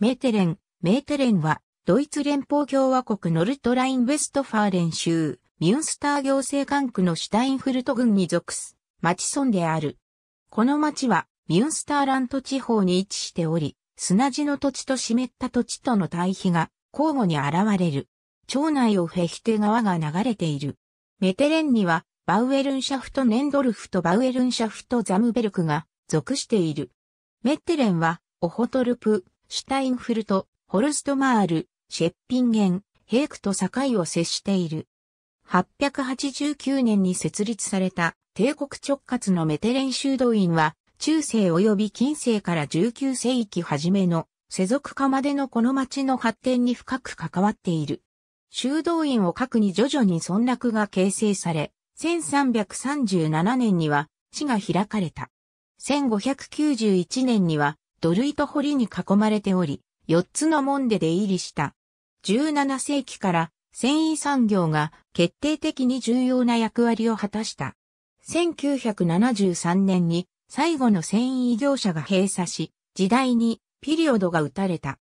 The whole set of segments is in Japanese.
メーテレン、メーテレンは、ドイツ連邦共和国ノルトライン・ベストファーレン州、ミュンスター行政管区のシュタインフルト郡に属す、町村である。この町は、ミュンスターラント地方に位置しており、砂地の土地と湿った土地との対比が交互に現れる。町内をフェヒテ川が流れている。メテレンには、バウエルンシャフト・ネンドルフとバウエルンシャフト・ザムベルクが属している。メッテレンは、オホトルプ、シュタインフルト、ホルストマール、シェッピンゲン、ヘイクと境を接している。889年に設立された帝国直轄のメテレン修道院は、中世及び近世から19世紀初めの世俗化までのこの町の発展に深く関わっている。修道院を核に徐々に村落が形成され、1337年には地が開かれた。1591年には土塁と堀に囲まれており、4つの門で出入りした。17世紀から繊維産業が決定的に重要な役割を果たした。1973年に最後の繊維業者が閉鎖し、時代にピリオドが打たれた。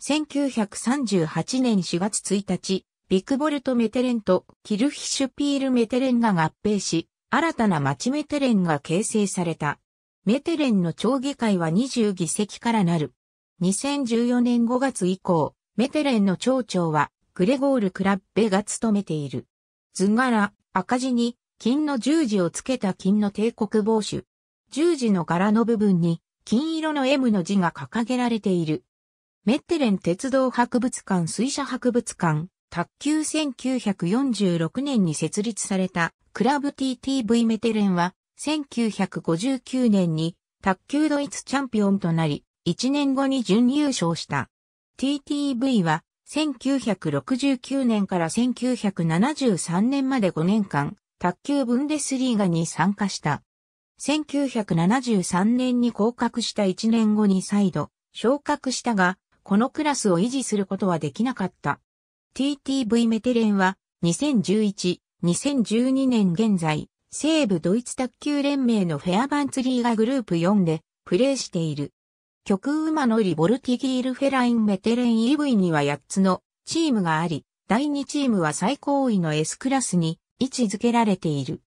1938年4月1日、ビクボルト・メテレンとキルフィシュピール・メテレンが合併し、新たな町メテレンが形成された。メテレンの町議会は20議席からなる。2014年5月以降、メテレンの町長はグレゴール・クラッベが務めている。図柄、赤字に金の十字をつけた金の帝国帽子。十字の柄の部分に金色の M の字が掲げられている。メッテレン鉄道博物館水車博物館卓球1946年に設立されたクラブ TTV メテレンは1959年に卓球ドイツチャンピオンとなり1年後に準優勝した。TTV は1969年から1973年まで5年間卓球ブンデスリーガに参加した。1973年に降格した1年後に再度昇格したが、このクラスを維持することはできなかった。TTV メテレンは2011、2012年現在、西部ドイツ卓球連盟のフェアバンツリーガグループ4でプレーしている。極馬のリボルティギールフェラインメテレン EV には8つのチームがあり、第2チームは最高位の S クラスに位置づけられている。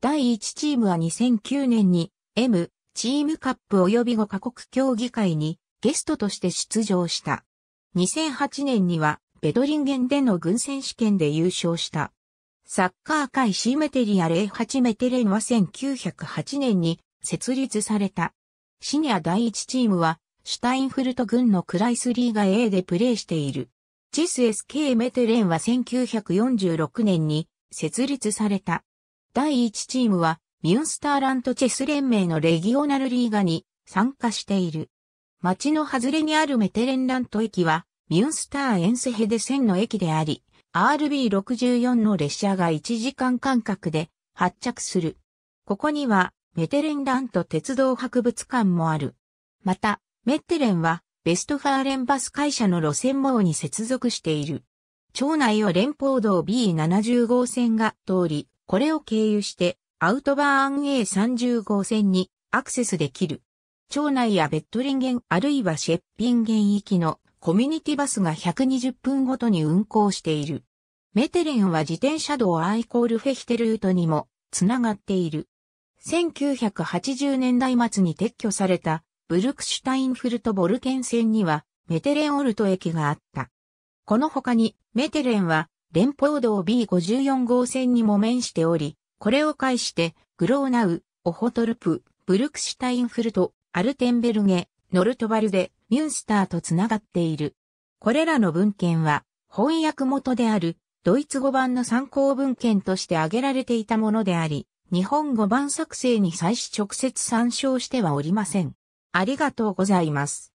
第1チームは2009年に M チームカップ及び5カ国協議会にゲストとして出場した。2008年にはベドリンゲンでの軍選試験で優勝した。サッカー界シメテリア08メテレンは1908年に設立された。シニア第1チームはシュタインフルト軍のクライスリーガ A でプレーしている。ジス SK メテレンは1946年に設立された。第1チームはミュンスターラントチェス連盟のレギオナルリーガに参加している。町の外れにあるメテレンラント駅はミュンスターエンスヘデ線の駅であり、RB64 の列車が1時間間隔で発着する。ここにはメテレンラント鉄道博物館もある。また、メッテレンはベストファーレンバス会社の路線網に接続している。町内を連邦道 B70 号線が通り、これを経由してアウトバーン A30 号線にアクセスできる。町内やベットリンゲンあるいはシェッピンゲン行きのコミュニティバスが120分ごとに運行している。メテレンは自転車道アイコールフェヒテルートにもつながっている。1980年代末に撤去されたブルクシュタインフルトボルケン線にはメテレンオルト駅があった。この他にメテレンは連邦道 B54 号線にも面しており、これを介してグローナウ、オホトルプ、ブルクシュタインフルト、アルテンベルゲ、ノルトバルデ、ミュンスターとつながっている。これらの文献は翻訳元であるドイツ語版の参考文献として挙げられていたものであり、日本語版作成に際し直接参照してはおりません。ありがとうございます。